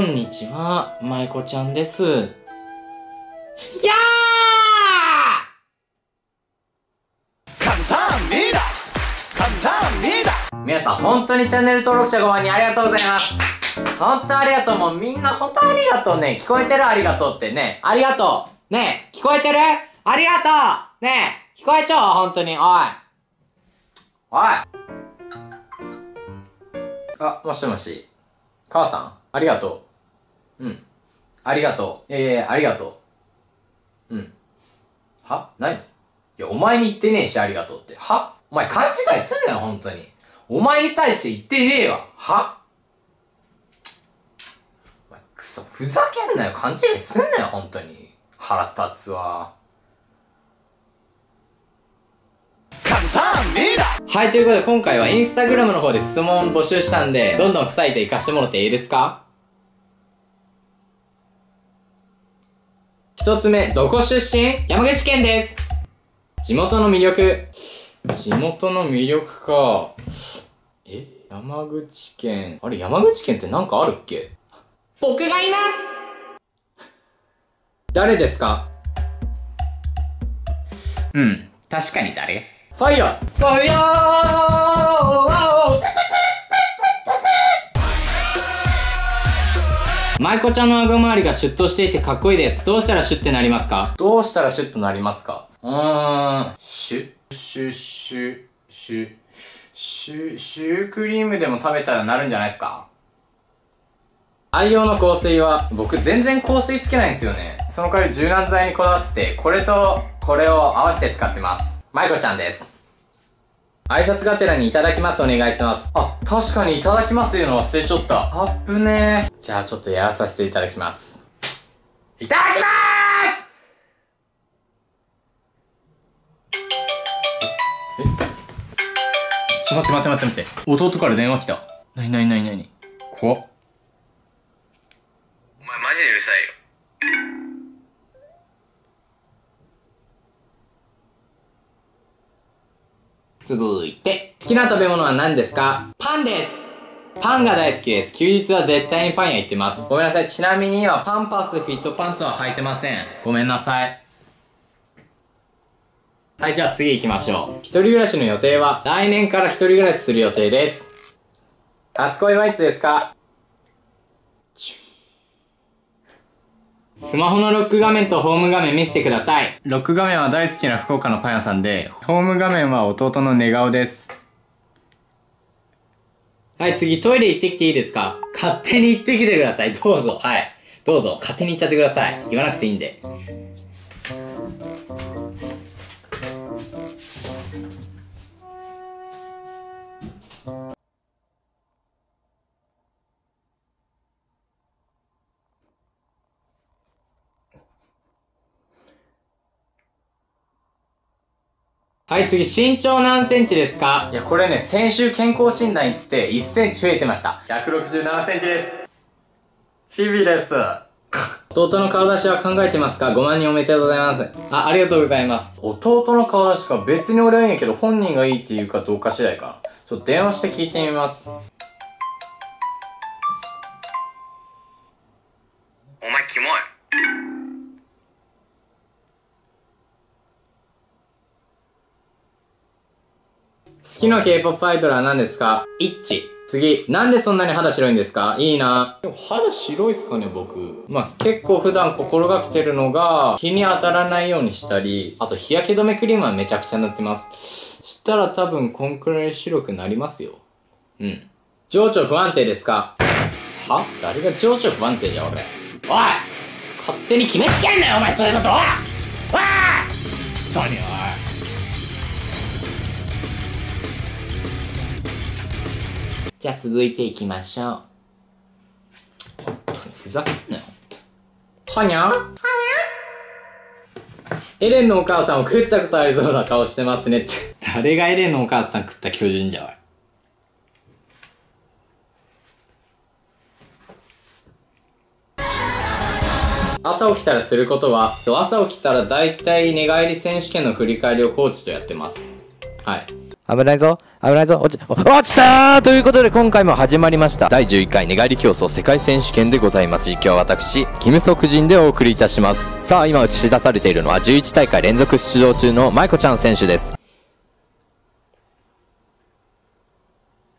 こんにちは、まいこちゃんです。やー皆さん、本当にチャンネル登録者ご万人ありがとうございます。本当ありがとう。もうみんな本当ありがとうね。聞こえてるありがとうってね。ありがとう。ね聞こえてる？ありがとうね聞こえちゃう？本当に。おい。おい。あ、もしもし。母さん、ありがとう。うん。ありがとう。ええありがとう。うん。は？何いや、お前に言ってねえし、ありがとうって。は？お前勘違いすんなよ、本当に。お前に対して言ってねえわ。は？お前、くそ、ふざけんなよ。勘違いすんなよ、本当に。腹立つわ。はい、ということで今回はインスタグラムの方で質問募集したんで、どんどん答えていかしてもらっていいですか？一つ目、どこ出身？山口県です。地元の魅力。地元の魅力か。え山口県。あれ、山口県ってなんかあるっけ？僕がいます誰ですか？うん、確かに誰？ファイヤーファイヤー舞子ちゃんの顎周りがシュッとしていてかっこいいです。どうしたらシュッてなりますか？どうしたらシュッとなりますか？うーん、シュッ、シュッ、シュッ、シュッ、シュ、シュークリームでも食べたらなるんじゃないですか愛用の香水は、僕全然香水つけないんですよね。その代わり柔軟剤にこだわってて、これとこれを合わせて使ってます。まいこちゃんです。挨拶がてらにいただきますお願いします。あ、確かにいただきます言うの忘れちゃった。あっぶねー。じゃあちょっとやらさせていただきます。いただきまーすえ？ちょ、待って待って待って待って。弟から電話来た。なになになになに怖っ。お前マジでうるさいよ。続いて、好きな食べ物は何ですか？パンですパンが大好きです。休日は絶対にパン屋行ってます。ごめんなさい。ちなみに今、パンパスフィットパンツは履いてません。ごめんなさい。はい、じゃあ次行きましょう。一人暮らしの予定は、来年から一人暮らしする予定です。初恋はいつですか？スマホのロック画面とホーム画面見せてください。ロック画面は大好きな福岡のパン屋さんで、ホーム画面は弟の寝顔です。はい、次トイレ行ってきていいですか？勝手に行ってきてください。どうぞ。はい。どうぞ。勝手に行っちゃってください。言わなくていいんで。はい、次、身長何センチですか？いや、これね、先週健康診断行って1センチ増えてました。167センチです。チビです。弟の顔出しは考えてますか ?5 万人おめでとうございます。あ、ありがとうございます。弟の顔出しか別に俺はいいんやけど、本人がいいっていうかどうか次第かな。ちょっと電話して聞いてみます。好きな K-POP アイドルは何ですか？イッチ。次、なんでそんなに肌白いんですか？いいなでも肌白いっすかね、僕。まあ、結構普段心がけてるのが、日に当たらないようにしたり、あと日焼け止めクリームはめちゃくちゃ塗ってます。したら多分こんくらい白くなりますよ。うん。情緒不安定ですか？は？誰が情緒不安定じゃ、俺。おい勝手に決めつけんなよ、お前そういうことおいおい何おいじゃあ続いていきましょう。本当にふざけんなよ、はにゃはにゃエレンのお母さんを食ったことありそうな顔してますねって。誰がエレンのお母さん食った巨人じゃわい？朝起きたらすることは、朝起きたら大体寝返り選手権の振り返りをコーチとやってます。はい。危ないぞ危ないぞ落ち、落ちたーということで今回も始まりました。第11回寝返り競争世界選手権でございます。実況は私、キムソクジンでお送りいたします。さあ、今映し出されているのは11大会連続出場中のマイコちゃん選手です。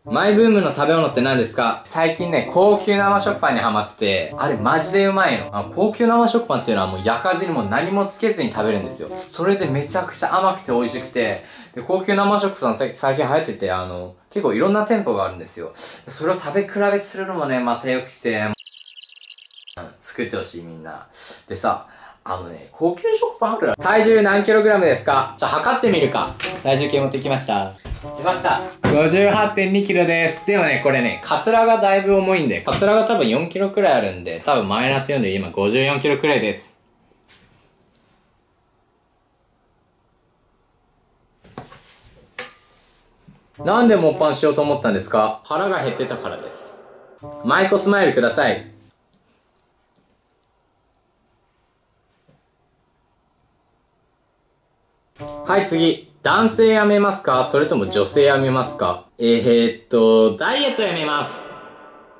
マイブームの食べ物って何ですか？最近ね、高級生食パンにハマって、あれマジでうまいの。あ高級生食パンっていうのはもう焼かずにも何もつけずに食べるんですよ。それでめちゃくちゃ甘くて美味しくて、で、高級生食パン最近流行ってて、あの、結構いろんな店舗があるんですよ。それを食べ比べするのもね、またよくして、作ってほしいみんな。でさ、あのね、高級食パンある体重何キログラムですか？じゃあ測ってみるか。体重計持ってきました。出ました。58.2キロです。でもね、これね、カツラがだいぶ重いんで、カツラが多分4キロくらいあるんで、多分マイナス4で今54キロくらいです。なんでモッパンしようと思ったんですか？腹が減ってたからです。マイコスマイルください。はい、次。男性やめますか？それとも女性やめますか？えー、っと、ダイエットやめます。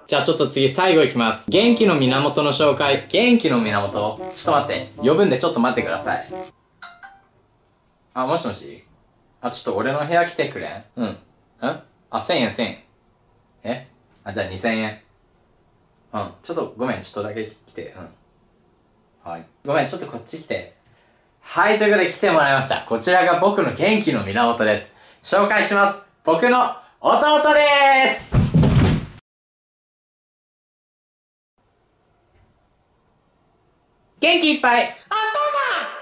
じゃあちょっと次最後いきます。元気の源の紹介。元気の源ちょっと待って。呼ぶんでちょっと待ってください。あ、もしもし？あ、ちょっと俺の部屋来てくれん？うん。ん？あ、1000円1000円。え？あ、じゃあ2000円。うん。ちょっとごめん、ちょっとだけ来て。うん。はい。ごめん、ちょっとこっち来て。はい、ということで来てもらいました。こちらが僕の元気の源です。紹介します。僕の弟です元気いっぱい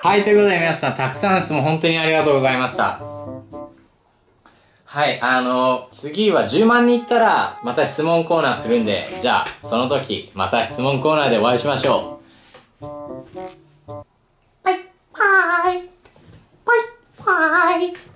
はい、ということで皆さん、たくさん質問本当にありがとうございました。はい、あの次は10万人いったら、また質問コーナーするんで、じゃあ、その時、また質問コーナーでお会いしましょう。Bye. Bye. Bye. Bye. Bye.